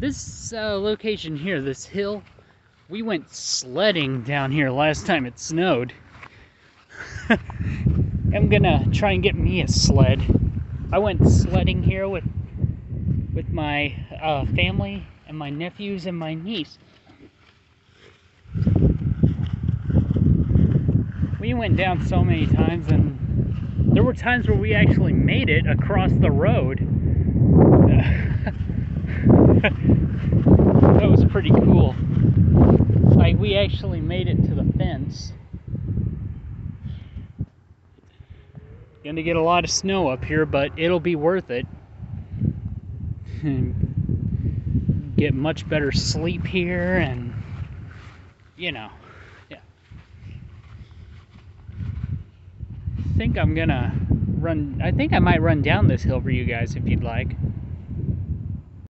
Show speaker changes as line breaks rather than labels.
This uh, location here, this hill, we went sledding down here last time it snowed. I'm gonna try and get me a sled. I went sledding here with with my uh, family and my nephews and my niece. We went down so many times and there were times where we actually made it across the road. that was pretty cool. Like we actually made it to the fence. Gonna get a lot of snow up here, but it'll be worth it. get much better sleep here and you know yeah I think I'm gonna run I think I might run down this hill for you guys if you'd like